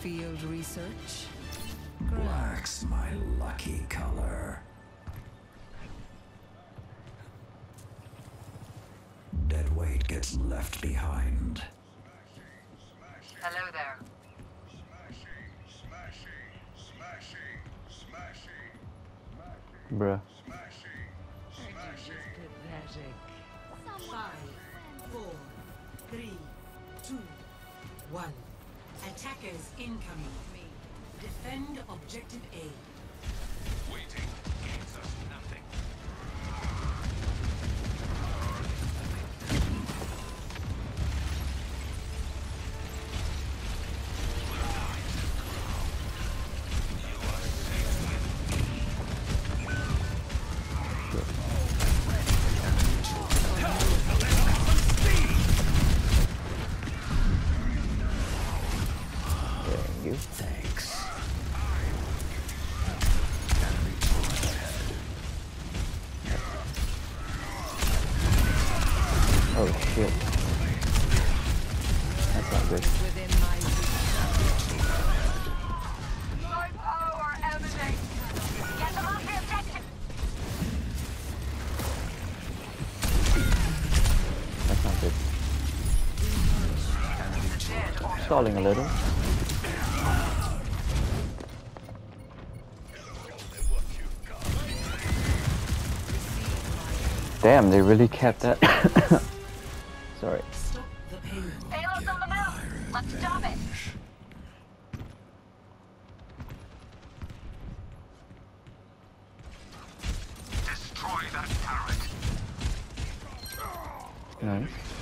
field research? Black's my lucky color. Dead weight gets left behind. Hello there. Bruh. Five, four, three, two, one. Attackers incoming. Defend objective A. Waiting Stalling a little. Damn, they really kept that. Sorry. Stop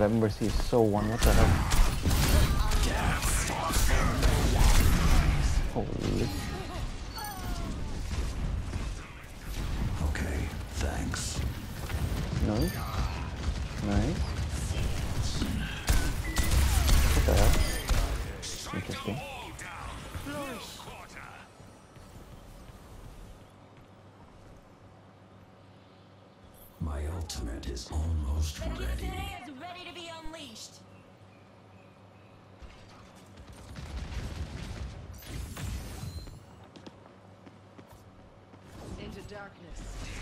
that Mercy is so one. What the hell? Holy. Okay, thanks. Nice. Nice. Is almost ready. is ready to be unleashed. Into darkness.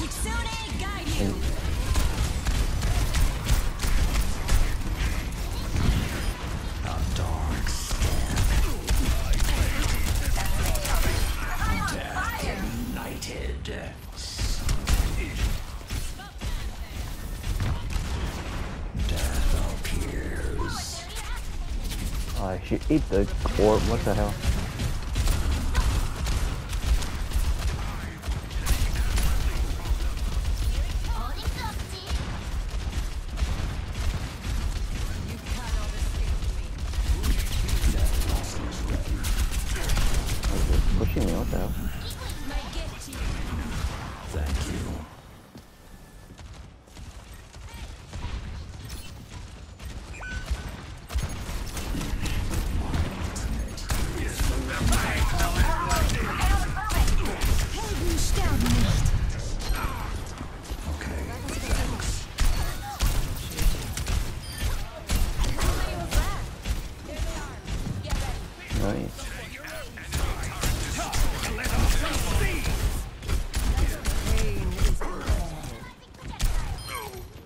I am united. Death appears. I should eat the orb. What the hell? They're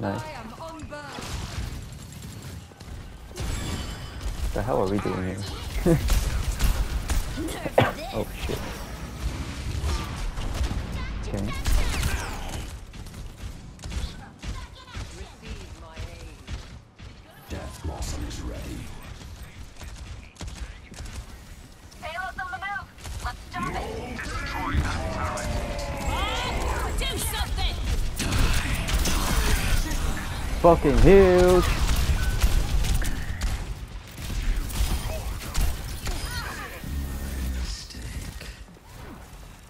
Nice. I am unbound. The hell are we doing here? oh shit. Okay. Receive my aid. Death Blossom is ready. Fucking huge!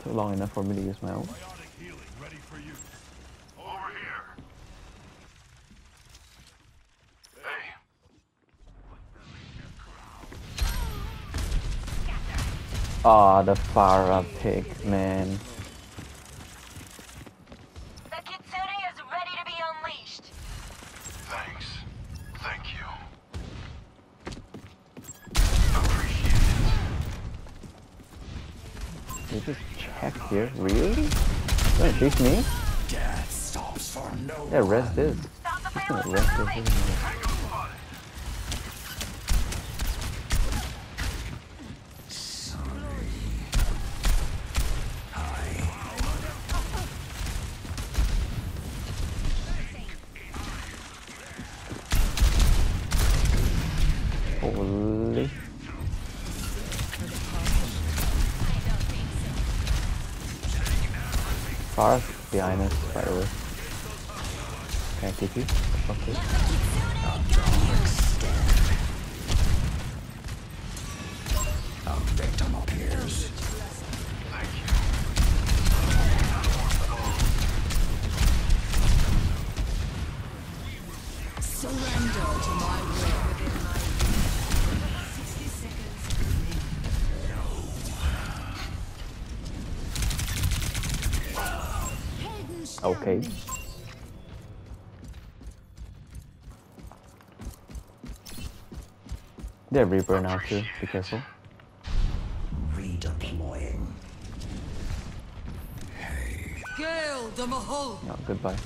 Took long enough for me to use my own. Here. Hey, Ah, the Pharah pig, man. You gonna chase me? Death stops for no Yeah, rest one. is. Stop the He's gonna rest from Pharah's behind us, by the way. Can I keep you? Okay. Okay. They're Reaper now too, be careful. Redeploying. Hey. Gale the Mahal. No, goodbye.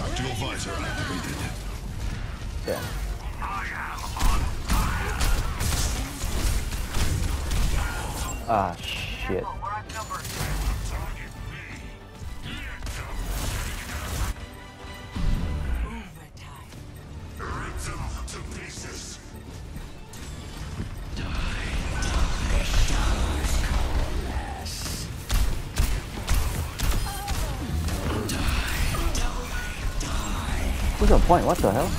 Tactical visor activated. Yeah. Ah, shit. Careful, we're outnumbered. What's the point? What the hell?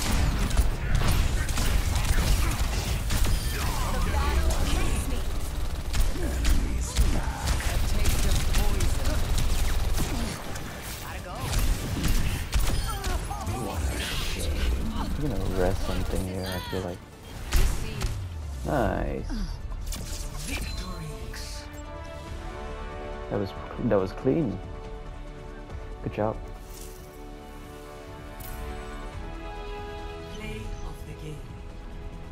I'm gonna rest something here, I feel like. Nice. That was that was clean. Good job.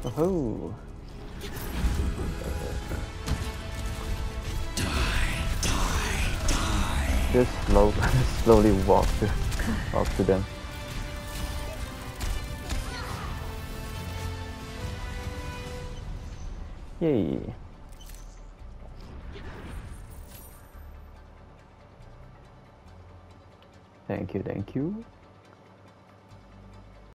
Woohoo! Just slow, slowly walk to, walk to them. Yay! Thank you, thank you.